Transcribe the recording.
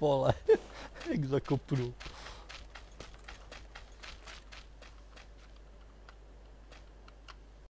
Vole, jak zakopnu.